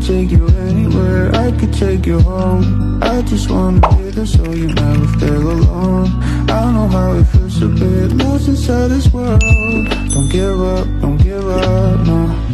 take you anywhere, I could take you home. I just wanna be there so you never feel alone. I don't know how it feels to be lost inside this world. Don't give up, don't give up, no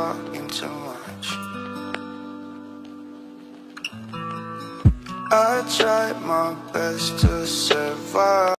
talking too much. I tried my best to survive